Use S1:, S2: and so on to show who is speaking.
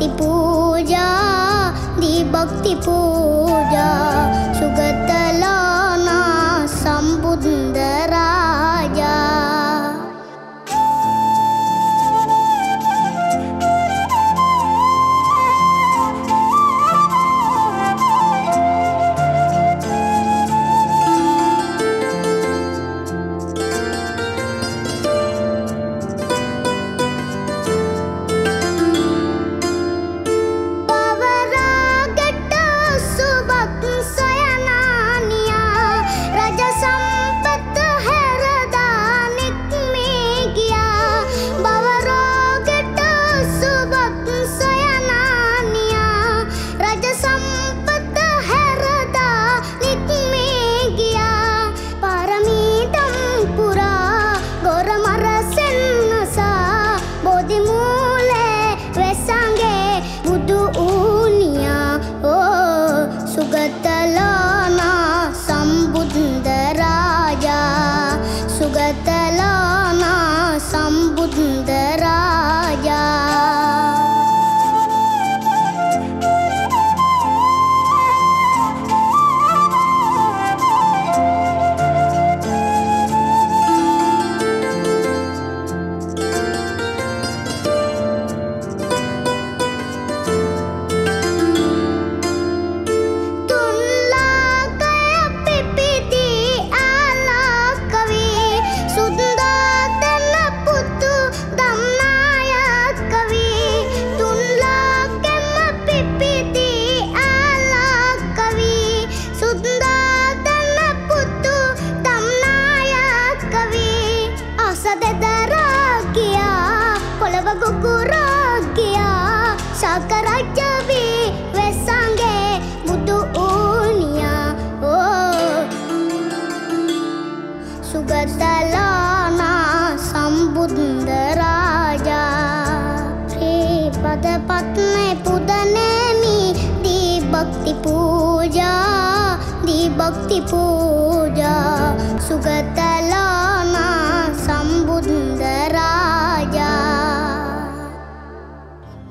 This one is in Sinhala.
S1: भक्ति पूजा दी भक्ति पूजा සකරජ්ජවී වෙසන්ගේ බුදු ඌනියා. ඕ සුගතලානා සම්බුද්ධ රාජා ශ්‍රී පදපත්නේ පුදනේමි දී භක්ති පූජා දී භක්ති පූජා. සුගතලා